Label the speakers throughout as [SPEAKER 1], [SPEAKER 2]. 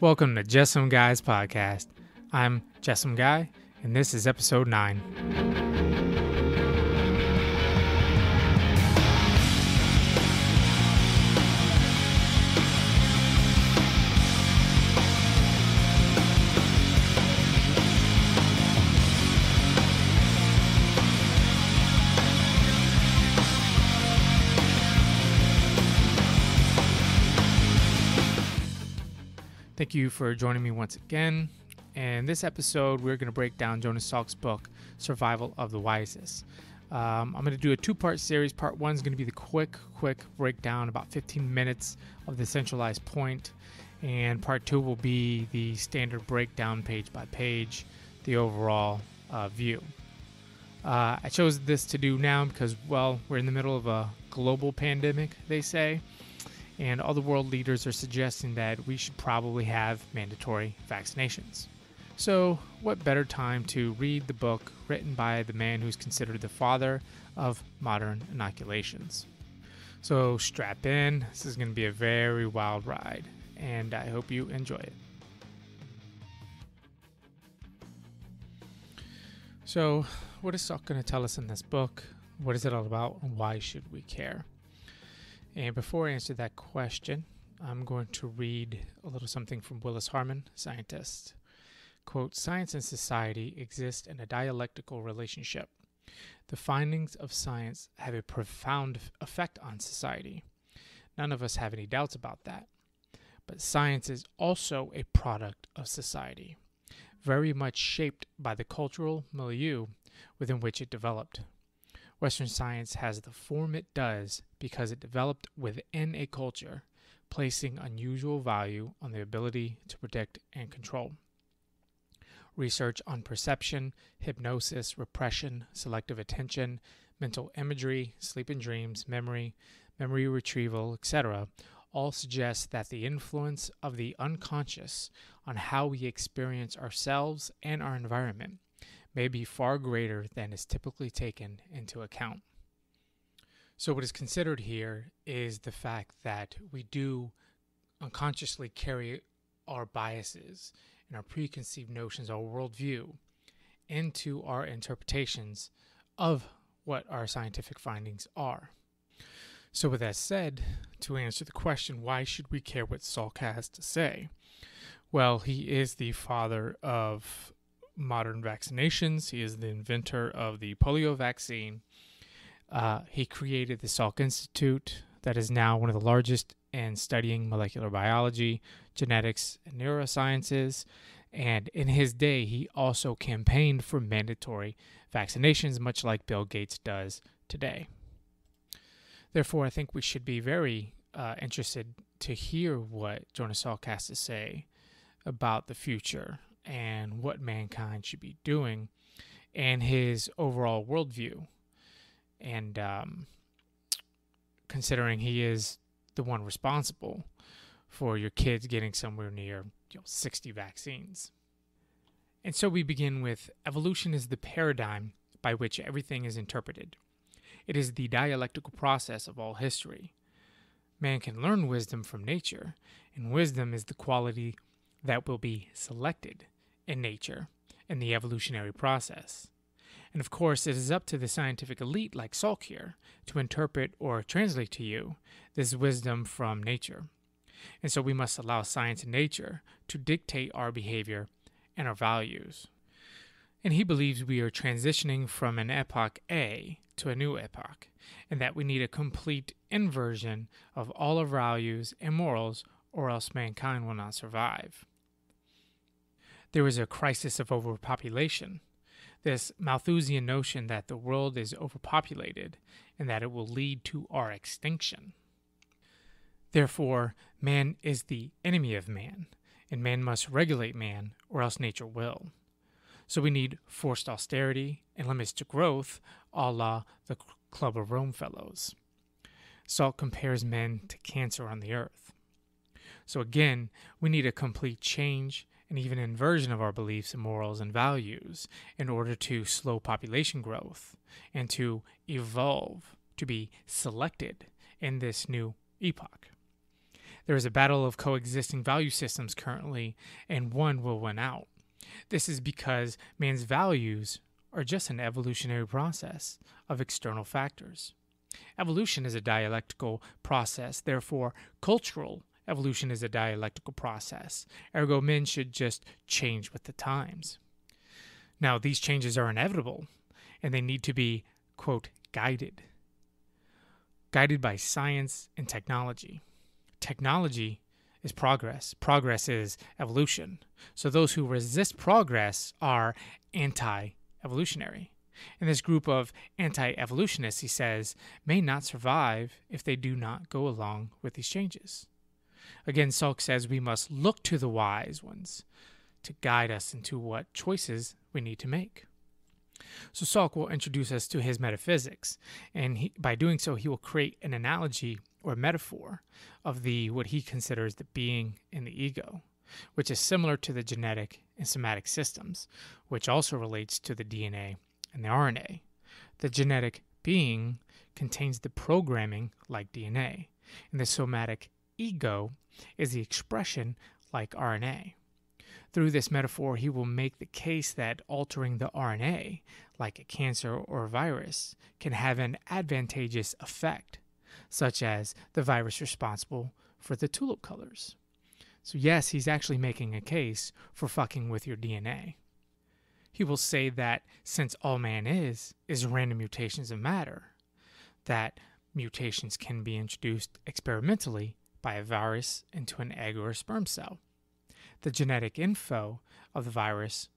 [SPEAKER 1] Welcome to Jessum Guy's podcast. I'm Jessum Guy, and this is episode 9. Thank you for joining me once again. And this episode, we're going to break down Jonas Salk's book, Survival of the Wisest. Um, I'm going to do a two part series. Part one is going to be the quick, quick breakdown, about 15 minutes of the centralized point. And part two will be the standard breakdown page by page, the overall uh, view. Uh, I chose this to do now because, well, we're in the middle of a global pandemic, they say and all the world leaders are suggesting that we should probably have mandatory vaccinations. So, what better time to read the book written by the man who's considered the father of modern inoculations? So, strap in. This is going to be a very wild ride, and I hope you enjoy it. So, what is Salk going to tell us in this book? What is it all about, and why should we care? And before I answer that question, I'm going to read a little something from Willis Harman, scientist. Quote Science and society exist in a dialectical relationship. The findings of science have a profound effect on society. None of us have any doubts about that. But science is also a product of society, very much shaped by the cultural milieu within which it developed. Western science has the form it does because it developed within a culture, placing unusual value on the ability to predict and control. Research on perception, hypnosis, repression, selective attention, mental imagery, sleep and dreams, memory, memory retrieval, etc., all suggest that the influence of the unconscious on how we experience ourselves and our environment may be far greater than is typically taken into account. So, what is considered here is the fact that we do unconsciously carry our biases and our preconceived notions, our worldview, into our interpretations of what our scientific findings are. So, with that said, to answer the question, why should we care what Salk has to say? Well, he is the father of modern vaccinations. He is the inventor of the polio vaccine. Uh, he created the Salk Institute, that is now one of the largest in studying molecular biology, genetics, and neurosciences. And in his day, he also campaigned for mandatory vaccinations, much like Bill Gates does today. Therefore, I think we should be very uh, interested to hear what Jonas Salk has to say about the future and what mankind should be doing and his overall worldview. And um, considering he is the one responsible for your kids getting somewhere near you know, 60 vaccines. And so we begin with evolution is the paradigm by which everything is interpreted. It is the dialectical process of all history. Man can learn wisdom from nature, and wisdom is the quality that will be selected in nature in the evolutionary process. And of course, it is up to the scientific elite like Salk here to interpret or translate to you this wisdom from nature. And so we must allow science and nature to dictate our behavior and our values. And he believes we are transitioning from an epoch A to a new epoch, and that we need a complete inversion of all our values and morals, or else mankind will not survive there was a crisis of overpopulation. This Malthusian notion that the world is overpopulated and that it will lead to our extinction. Therefore, man is the enemy of man, and man must regulate man, or else nature will. So we need forced austerity and limits to growth, a la the Club of Rome fellows. Salk compares men to cancer on the earth. So again, we need a complete change and even inversion of our beliefs and morals and values in order to slow population growth and to evolve to be selected in this new epoch. There is a battle of coexisting value systems currently, and one will win out. This is because man's values are just an evolutionary process of external factors. Evolution is a dialectical process, therefore, cultural evolution is a dialectical process. Ergo, men should just change with the times. Now, these changes are inevitable, and they need to be, quote, guided. Guided by science and technology. Technology is progress. Progress is evolution. So those who resist progress are anti evolutionary. And this group of anti evolutionists, he says, may not survive if they do not go along with these changes. Again, Salk says we must look to the wise ones to guide us into what choices we need to make. So Salk will introduce us to his metaphysics, and he, by doing so, he will create an analogy or metaphor of the what he considers the being in the ego, which is similar to the genetic and somatic systems, which also relates to the DNA and the RNA. The genetic being contains the programming like DNA, and the somatic ego is the expression like RNA. Through this metaphor, he will make the case that altering the RNA, like a cancer or a virus, can have an advantageous effect, such as the virus responsible for the tulip colors. So, yes, he's actually making a case for fucking with your DNA. He will say that since all man is, is random mutations of matter, that mutations can be introduced experimentally by a virus into an egg or sperm cell the genetic info of the virus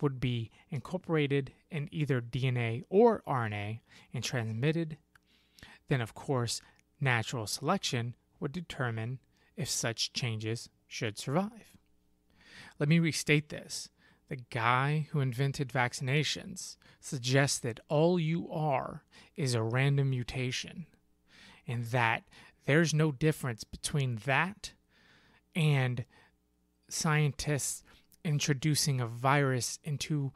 [SPEAKER 1] would be incorporated in either DNA or RNA and transmitted. Then, of course, natural selection would determine if such changes should survive. Let me restate this. The guy who invented vaccinations suggests that all you are is a random mutation, and that there's no difference between that and scientists introducing a virus into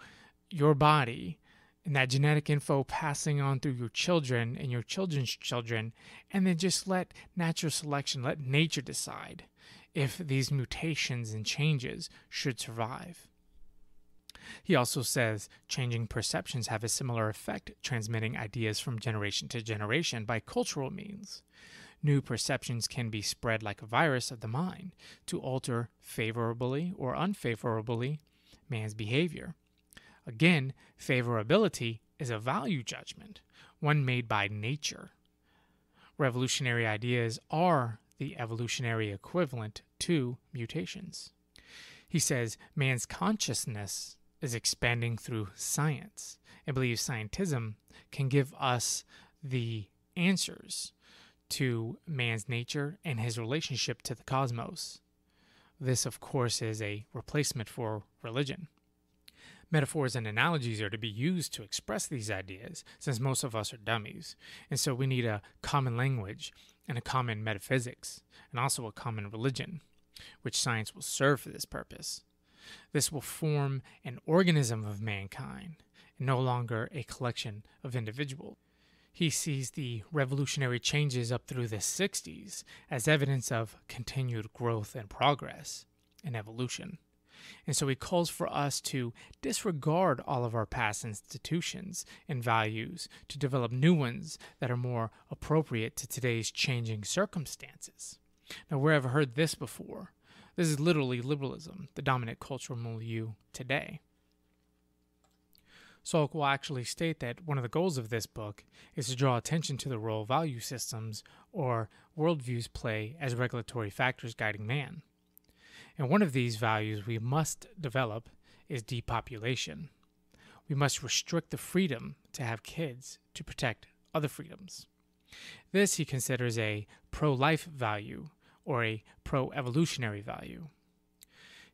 [SPEAKER 1] your body and that genetic info passing on through your children and your children's children, and then just let natural selection, let nature decide if these mutations and changes should survive. He also says changing perceptions have a similar effect, transmitting ideas from generation to generation by cultural means. New perceptions can be spread like a virus of the mind to alter favorably or unfavorably man's behavior. Again, favorability is a value judgment, one made by nature. Revolutionary ideas are the evolutionary equivalent to mutations. He says man's consciousness is expanding through science and believes scientism can give us the answers to man's nature and his relationship to the cosmos. This, of course, is a replacement for religion. Metaphors and analogies are to be used to express these ideas, since most of us are dummies, and so we need a common language and a common metaphysics, and also a common religion, which science will serve for this purpose. This will form an organism of mankind, and no longer a collection of individuals. He sees the revolutionary changes up through the 60s as evidence of continued growth and progress and evolution. And so he calls for us to disregard all of our past institutions and values to develop new ones that are more appropriate to today's changing circumstances. Now, where I've heard this before, this is literally liberalism, the dominant cultural milieu today. Salk will actually state that one of the goals of this book is to draw attention to the role value systems or worldviews play as regulatory factors guiding man. And one of these values we must develop is depopulation. We must restrict the freedom to have kids to protect other freedoms. This he considers a pro life value or a pro evolutionary value.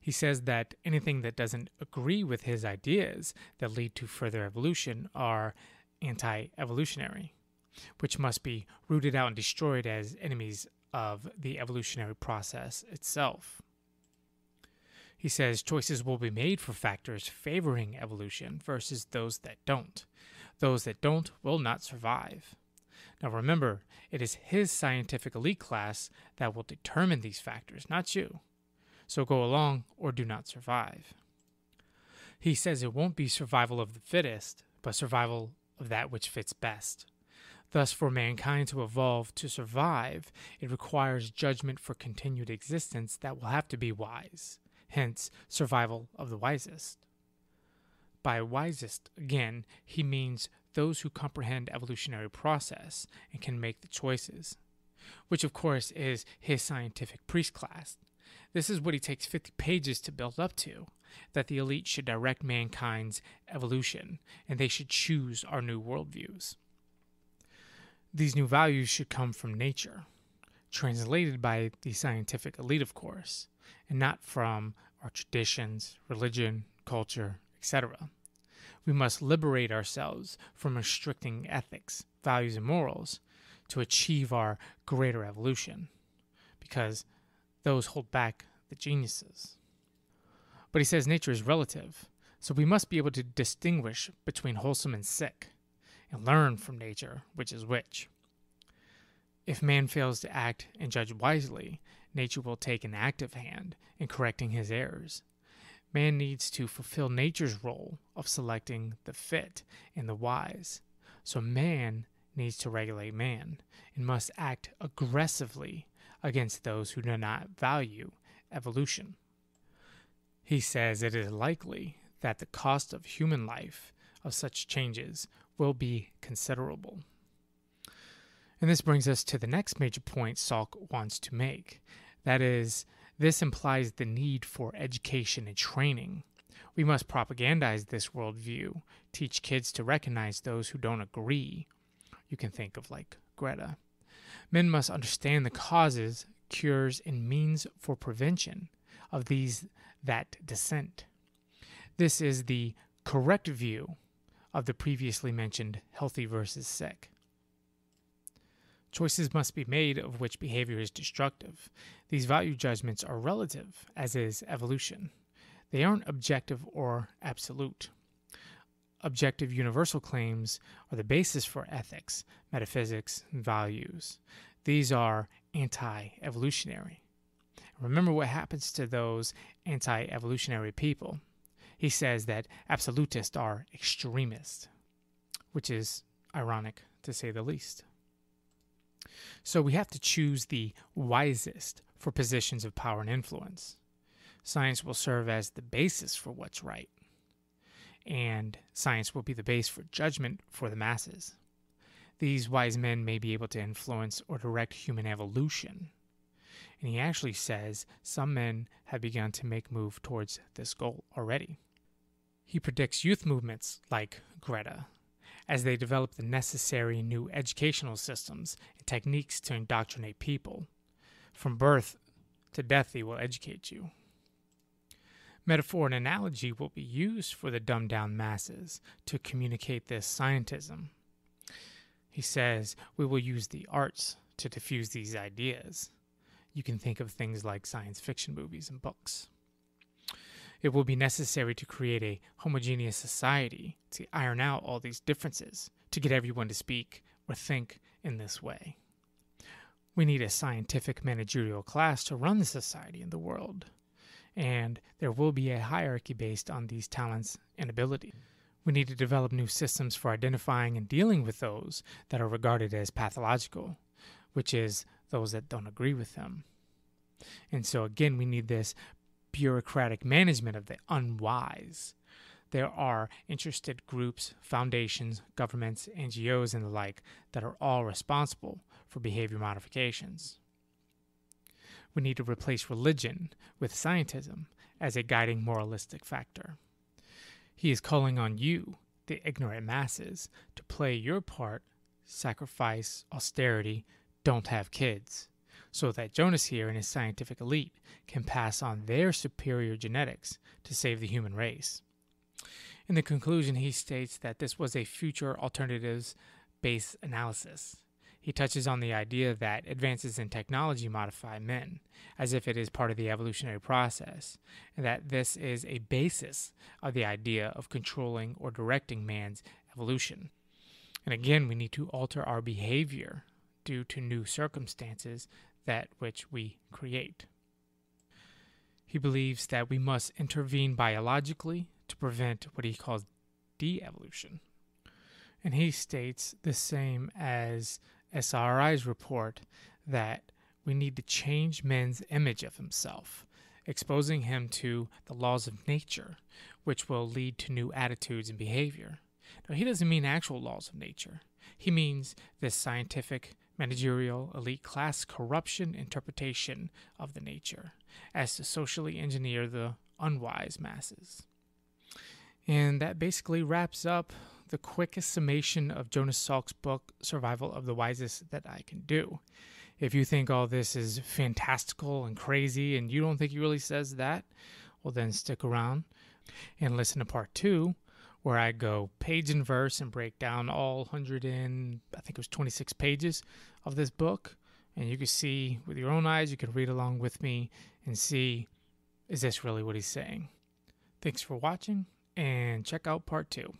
[SPEAKER 1] He says that anything that doesn't agree with his ideas that lead to further evolution are anti evolutionary, which must be rooted out and destroyed as enemies of the evolutionary process itself. He says choices will be made for factors favoring evolution versus those that don't. Those that don't will not survive. Now remember, it is his scientific elite class that will determine these factors, not you. So go along or do not survive. He says it won't be survival of the fittest, but survival of that which fits best. Thus, for mankind to evolve to survive, it requires judgment for continued existence that will have to be wise, hence, survival of the wisest. By wisest, again, he means those who comprehend evolutionary process and can make the choices, which of course is his scientific priest class. This is what he takes 50 pages to build up to that the elite should direct mankind's evolution and they should choose our new worldviews. These new values should come from nature, translated by the scientific elite, of course, and not from our traditions, religion, culture, etc. We must liberate ourselves from restricting ethics, values, and morals to achieve our greater evolution, because those hold back the geniuses. But he says nature is relative, so we must be able to distinguish between wholesome and sick and learn from nature which is which. If man fails to act and judge wisely, nature will take an active hand in correcting his errors. Man needs to fulfill nature's role of selecting the fit and the wise. So man needs to regulate man and must act aggressively against those who do not value evolution. He says it is likely that the cost of human life of such changes will be considerable. And this brings us to the next major point Salk wants to make. That is, this implies the need for education and training. We must propagandize this worldview, teach kids to recognize those who don't agree. You can think of like Greta. Men must understand the causes, cures, and means for prevention of these that dissent. This is the correct view of the previously mentioned healthy versus sick. Choices must be made of which behavior is destructive. These value judgments are relative, as is evolution. They aren't objective or absolute. Objective universal claims are the basis for ethics, metaphysics, and values. These are anti evolutionary. Remember what happens to those anti evolutionary people. He says that absolutists are extremists, which is ironic to say the least. So we have to choose the wisest for positions of power and influence. Science will serve as the basis for what's right, and science will be the base for judgment for the masses. These wise men may be able to influence or direct human evolution. And he actually says some men have begun to make move towards this goal already. He predicts youth movements like Greta as they develop the necessary new educational systems and techniques to indoctrinate people. From birth to death, they will educate you. Metaphor and analogy will be used for the dumbed down masses to communicate this scientism. He says we will use the arts to diffuse these ideas. You can think of things like science fiction movies and books. It will be necessary to create a homogeneous society to iron out all these differences, to get everyone to speak or think in this way. We need a scientific managerial class to run the society and the world, and there will be a hierarchy based on these talents and abilities. We need to develop new systems for identifying and dealing with those that are regarded as pathological, which is those that don't agree with them. And so, again, we need this bureaucratic management of the unwise. There are interested groups, foundations, governments, NGOs, and the like that are all responsible for behavior modifications. We need to replace religion with scientism as a guiding moralistic factor. He is calling on you, the ignorant masses, to play your part, sacrifice, austerity, don't have kids so that Jonas here and his scientific elite can pass on their superior genetics to save the human race. In the conclusion, he states that this was a future alternatives based analysis. He touches on the idea that advances in technology modify men, as if it is part of the evolutionary process, and that this is a basis of the idea of controlling or directing man's evolution. And again, we need to alter our behavior due to new circumstances that which we create. He believes that we must intervene biologically to prevent what he calls de evolution. And he states the same as SRI's report that we need to change men's image of himself, exposing him to the laws of nature, which will lead to new attitudes and behavior. Now, he doesn't mean actual laws of nature. He means this scientific, managerial, elite class corruption interpretation of the nature as to socially engineer the unwise masses. And that basically wraps up the quickest summation of Jonas Salk's book, Survival of the Wisest, that I can do. If you think all this is fantastical and crazy and you don't think he really says that, well, then stick around and listen to part two, where I go page and verse and break down all 100 and I think it was 26 pages of this book. And you can see with your own eyes, you can read along with me and see is this really what he's saying? Thanks for watching and check out part two.